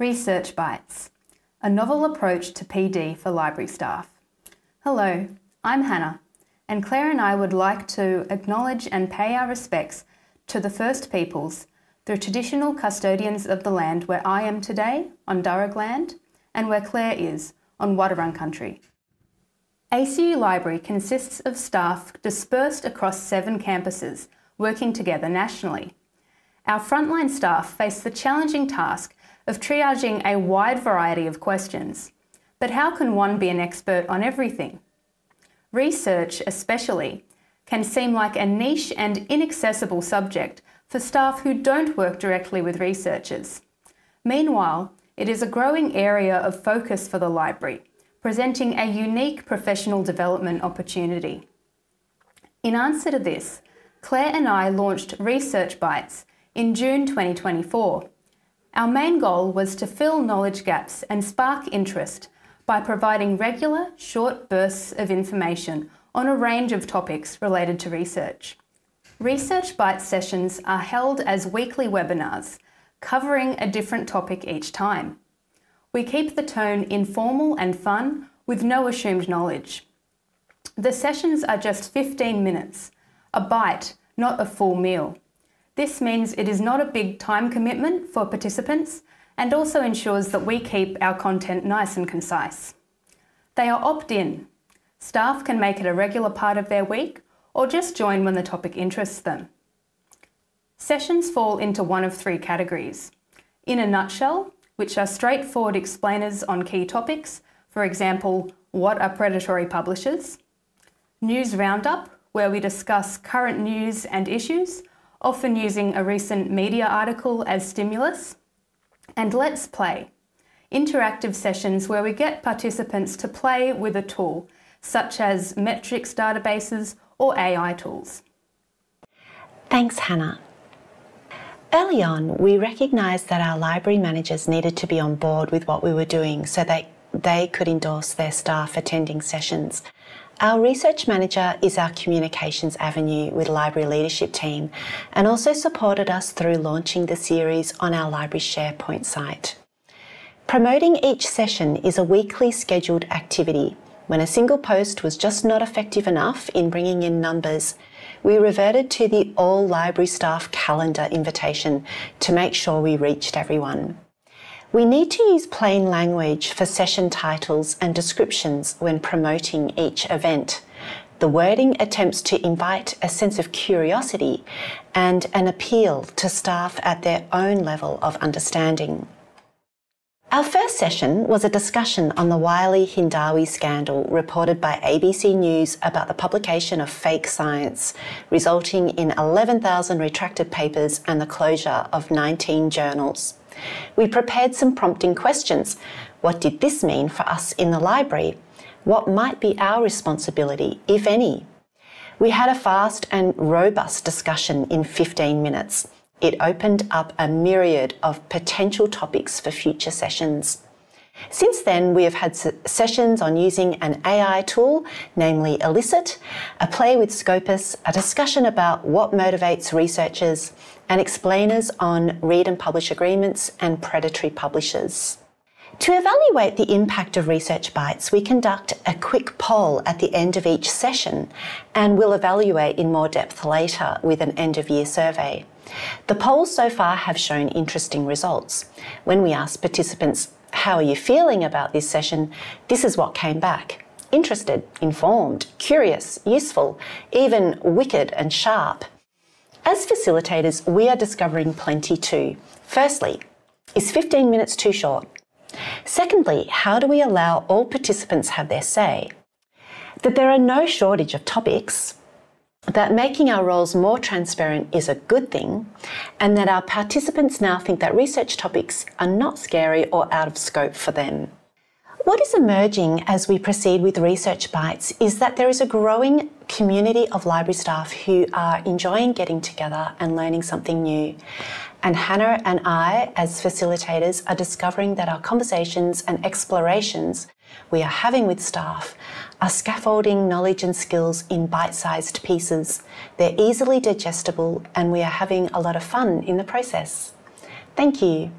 Research Bites, a novel approach to PD for library staff. Hello, I'm Hannah, and Clare and I would like to acknowledge and pay our respects to the First Peoples, the traditional custodians of the land where I am today, on Darug land, and where Clare is, on Wadawurrung country. ACU Library consists of staff dispersed across seven campuses, working together nationally. Our frontline staff face the challenging task of triaging a wide variety of questions. But how can one be an expert on everything? Research, especially, can seem like a niche and inaccessible subject for staff who don't work directly with researchers. Meanwhile, it is a growing area of focus for the library, presenting a unique professional development opportunity. In answer to this, Clare and I launched Research Bites in June 2024 our main goal was to fill knowledge gaps and spark interest by providing regular, short bursts of information on a range of topics related to research. Research Bite sessions are held as weekly webinars, covering a different topic each time. We keep the tone informal and fun with no assumed knowledge. The sessions are just 15 minutes, a bite, not a full meal. This means it is not a big time commitment for participants and also ensures that we keep our content nice and concise. They are opt-in. Staff can make it a regular part of their week or just join when the topic interests them. Sessions fall into one of three categories. In a nutshell, which are straightforward explainers on key topics, for example, what are predatory publishers? News Roundup, where we discuss current news and issues, often using a recent media article as stimulus. And Let's Play, interactive sessions where we get participants to play with a tool, such as metrics databases or AI tools. Thanks, Hannah. Early on, we recognised that our library managers needed to be on board with what we were doing so that they could endorse their staff attending sessions our research manager is our communications avenue with library leadership team and also supported us through launching the series on our library SharePoint site. Promoting each session is a weekly scheduled activity. When a single post was just not effective enough in bringing in numbers, we reverted to the all library staff calendar invitation to make sure we reached everyone. We need to use plain language for session titles and descriptions when promoting each event. The wording attempts to invite a sense of curiosity and an appeal to staff at their own level of understanding. Our first session was a discussion on the Wiley Hindawi scandal reported by ABC News about the publication of fake science, resulting in 11,000 retracted papers and the closure of 19 journals. We prepared some prompting questions. What did this mean for us in the library? What might be our responsibility, if any? We had a fast and robust discussion in 15 minutes. It opened up a myriad of potential topics for future sessions. Since then, we have had sessions on using an AI tool, namely Elicit, a play with Scopus, a discussion about what motivates researchers, and explainers on read and publish agreements and predatory publishers. To evaluate the impact of Research Bites, we conduct a quick poll at the end of each session and we'll evaluate in more depth later with an end of year survey. The polls so far have shown interesting results. When we asked participants, How are you feeling about this session? this is what came back interested, informed, curious, useful, even wicked and sharp. As facilitators, we are discovering plenty too. Firstly, is 15 minutes too short? Secondly, how do we allow all participants have their say? That there are no shortage of topics, that making our roles more transparent is a good thing, and that our participants now think that research topics are not scary or out of scope for them. What is emerging as we proceed with Research Bites is that there is a growing community of library staff who are enjoying getting together and learning something new. And Hannah and I, as facilitators, are discovering that our conversations and explorations we are having with staff are scaffolding knowledge and skills in bite sized pieces. They're easily digestible, and we are having a lot of fun in the process. Thank you.